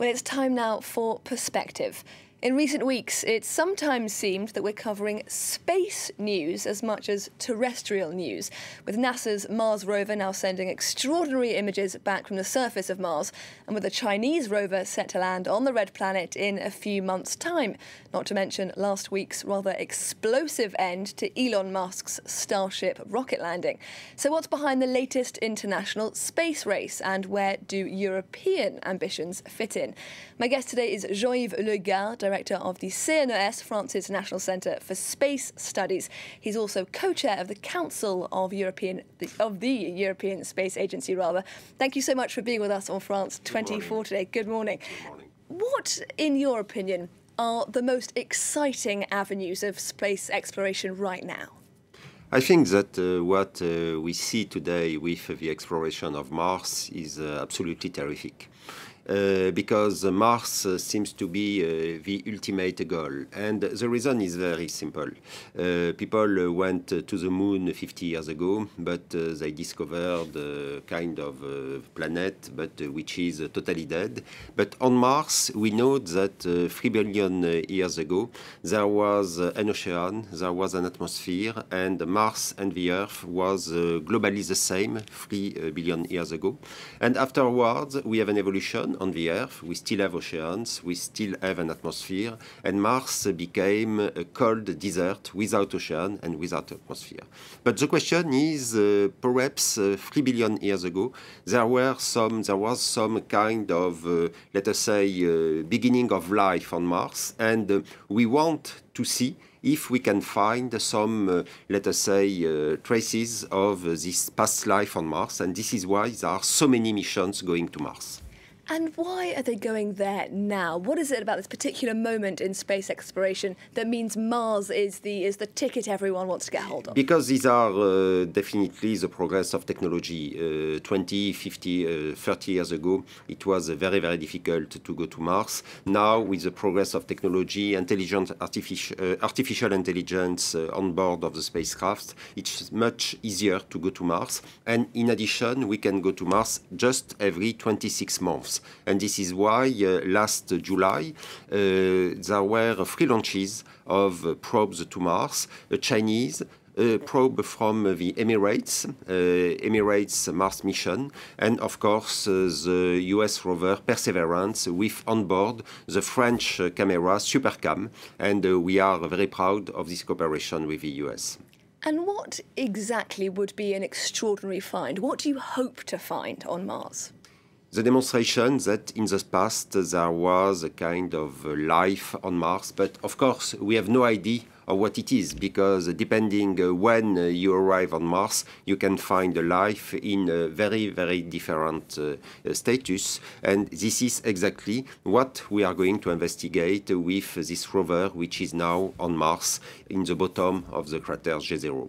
Well, it's time now for perspective. In recent weeks, it sometimes seemed that we're covering space news as much as terrestrial news, with NASA's Mars rover now sending extraordinary images back from the surface of Mars, and with the Chinese rover set to land on the red planet in a few months' time, not to mention last week's rather explosive end to Elon Musk's Starship rocket landing. So, what's behind the latest international space race, and where do European ambitions fit in? My guest today is Jean-Yves director of the CNES, France's National Centre for Space Studies. He's also co-chair of the Council of European of the European Space Agency. Rather, thank you so much for being with us on France 24 today. Good morning. Good morning. What, in your opinion, are the most exciting avenues of space exploration right now? I think that uh, what uh, we see today with the exploration of Mars is uh, absolutely terrific. Uh, because Mars uh, seems to be uh, the ultimate goal. And the reason is very simple. Uh, people uh, went uh, to the moon 50 years ago, but they discovered a kind of planet, but which is totally dead. But on Mars, we know that 3 billion years ago, there was an ocean, there was an atmosphere, and Mars and the Earth was globally the same 3 billion years ago. And afterwards, we have an evolution on the Earth. We still have oceans, we still have an atmosphere, and Mars became a cold desert without ocean and without atmosphere. But the question is, uh, perhaps uh, three billion years ago, there were some, there was some kind of, uh, let us say, uh, beginning of life on Mars, and uh, we want to see if we can find some, uh, let us say, uh, traces of uh, this past life on Mars. And this is why there are so many missions going to Mars. And why are they going there now? What is it about this particular moment in space exploration that means Mars is the is the ticket everyone wants to get hold of? Because these are uh, definitely the progress of technology. Uh, 20, 50, uh, 30 years ago, it was very, very difficult to go to Mars. Now, with the progress of technology, intelligent artificial, uh, artificial intelligence uh, on board of the spacecraft, it's much easier to go to Mars. And in addition, we can go to Mars just every 26 months. And this is why uh, last July uh, there were three launches of probes to Mars, a Chinese, a probe from the Emirates, uh, Emirates Mars mission, and of course uh, the US rover Perseverance with on board the French camera Supercam, and uh, we are very proud of this cooperation with the US. And what exactly would be an extraordinary find? What do you hope to find on Mars? The demonstration that in the past there was a kind of life on Mars, but of course we have no idea of what it is because depending uh, when you arrive on Mars, you can find a life in a very, very different uh, status. And this is exactly what we are going to investigate with this rover, which is now on Mars in the bottom of the crater Jezero.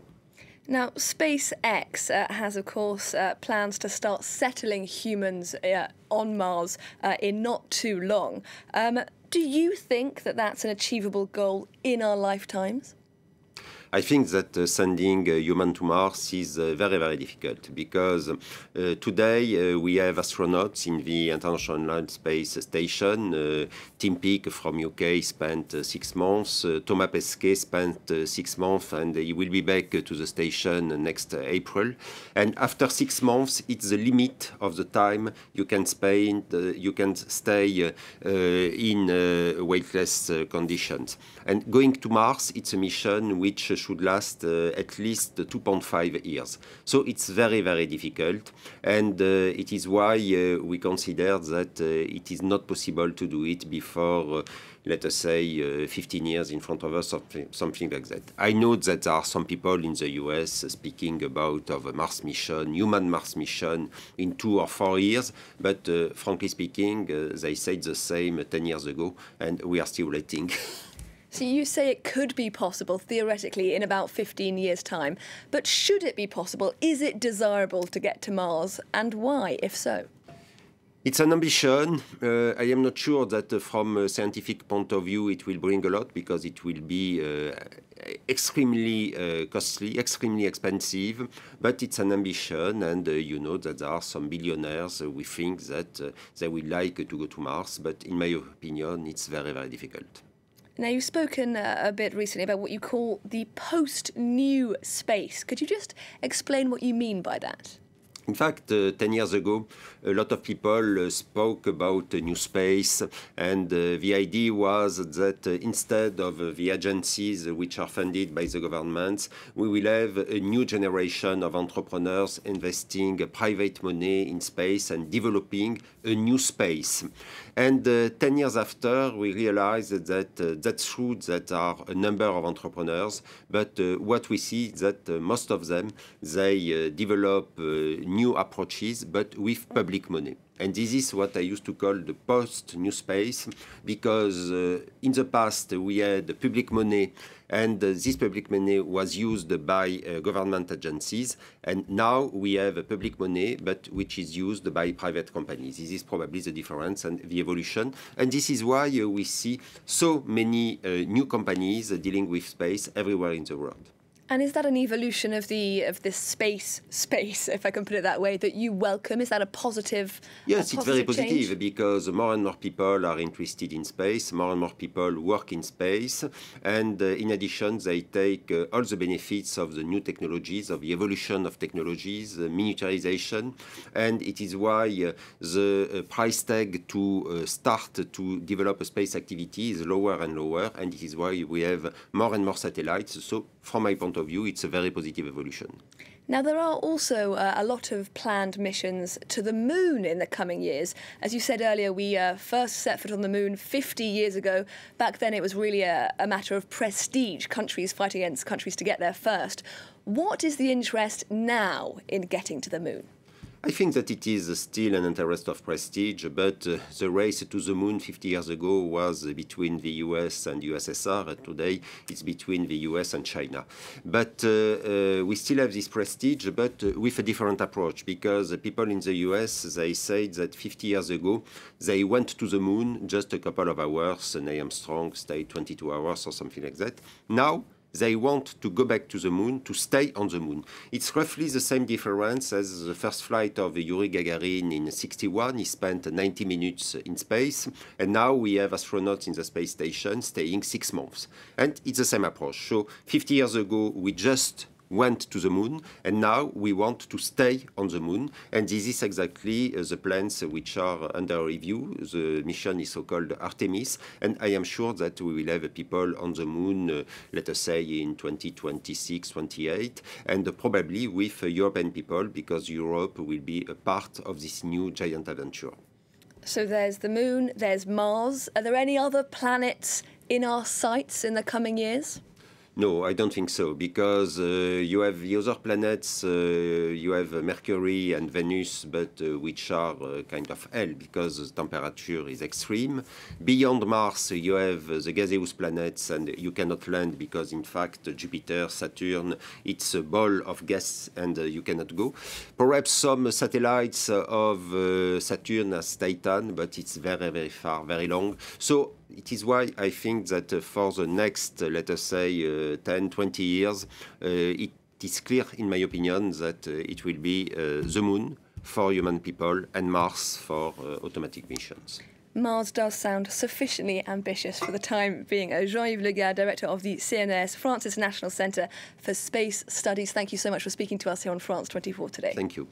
Now, SpaceX uh, has, of course, uh, plans to start settling humans uh, on Mars uh, in not too long. Um, do you think that that's an achievable goal in our lifetimes? I think that uh, sending a human to Mars is uh, very, very difficult because uh, today uh, we have astronauts in the International Space Station. Uh, Tim Peake from UK spent six months. Thomas Pesquet spent six months, and he will be back to the station next April. And after six months, it's the limit of the time you can spend, you can stay in weightless conditions. And going to Mars, it's a mission which should last uh, at least 2.5 years. So it's very, very difficult. And uh, it is why uh, we consider that it is not possible to do it before let us say, uh, 15 years in front of us, something, something like that. I know that there are some people in the US speaking about of a Mars mission, human Mars mission in two or four years, but uh, frankly speaking, uh, they said the same 10 years ago, and we are still waiting. So you say it could be possible theoretically in about 15 years' time, but should it be possible? Is it desirable to get to Mars, and why, if so? It's an ambition. Uh, I am not sure that uh, from a scientific point of view it will bring a lot because it will be uh, extremely uh, costly, extremely expensive, but it's an ambition, and uh, you know that there are some billionaires who think that they would like to go to Mars, but in my opinion, it's very, very difficult. Now, you've spoken uh, a bit recently about what you call the post new space. Could you just explain what you mean by that? In fact, uh, 10 years ago, a lot of people uh, spoke about new space, and uh, the idea was that uh, instead of uh, the agencies which are funded by the governments, we will have a new generation of entrepreneurs investing private money in space and developing a new space. And uh, 10 years after, we realized that that's true that there are a number of entrepreneurs, but what we see is that most of them, they develop new approaches, but with public money. And this is what I used to call the post new space, because uh, in the past we had public money, and uh, this public money was used by uh, government agencies, and now we have public money, but which is used by private companies. This is probably the difference and the evolution, and this is why uh, we see so many uh, new companies dealing with space everywhere in the world. And is that an evolution of the of this space space, if I can put it that way, that you welcome? Is that a positive? Yes, a positive it's very positive change? because more and more people are interested in space. More and more people work in space, and uh, in addition, they take uh, all the benefits of the new technologies, of the evolution of technologies, uh, miniaturization, and it is why uh, the uh, price tag to uh, start to develop a space activity is lower and lower, and it is why we have more and more satellites. So, from my point of view, it's a very positive evolution. Now, there are also uh, a lot of planned missions to the moon in the coming years. As you said earlier, we uh, first set foot on the moon 50 years ago. Back then, it was really a, a matter of prestige, countries fighting against countries to get there first. What is the interest now in getting to the moon? I think that it is still an interest of prestige, but uh, the race to the moon 50 years ago was between the US and USSR, and today it's between the US and China. But uh, uh, we still have this prestige, but uh, with a different approach, because people in the US, they said that 50 years ago, they went to the moon just a couple of hours, Neil Armstrong stayed 22 hours or something like that. Now, they want to go back to the moon, to stay on the moon. It's roughly the same difference as the first flight of Yuri Gagarin in 61. He spent 90 minutes in space, and now we have astronauts in the space station staying six months. And it's the same approach. So 50 years ago, we just went to the moon, and now we want to stay on the moon. And this is exactly uh, the plans which are under review. The mission is so-called Artemis, and I am sure that we will have people on the moon, uh, let us say in 2026, 28, and probably with European people, because Europe will be a part of this new giant adventure. So there's the moon, there's Mars. Are there any other planets in our sights in the coming years? No, I don't think so, because uh, you have the other planets, uh, you have Mercury and Venus, but uh, which are uh, kind of hell because the temperature is extreme. Beyond Mars, you have the gaseous planets, and you cannot land because, in fact, Jupiter, Saturn, it's a ball of gas and uh, you cannot go. Perhaps some satellites of uh, Saturn as Titan, but it's very, very far, very long. So it is why I think that uh, for the next, uh, let us say, uh, 10, 20 years, it is clear, in my opinion, that it will be the moon for human people and Mars for automatic missions. Mars does sound sufficiently ambitious for the time being. Jean-Yves Le Gall, Director of the CNES, France's National Centre for Space Studies, thank you so much for speaking to us here on France 24 today. Thank you.